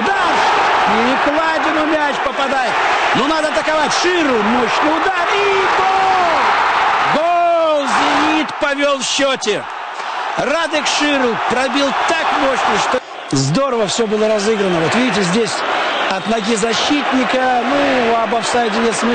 Удар! И Кладину мяч попадает. Ну, надо атаковать. Ширу. Мощный удар. И гол! Гол! «Зенит» повел в счете. Радек Ширу пробил так мощно, что... Здорово все было разыграно. Вот видите, здесь от ноги защитника. Ну, об офсайде нет смысла.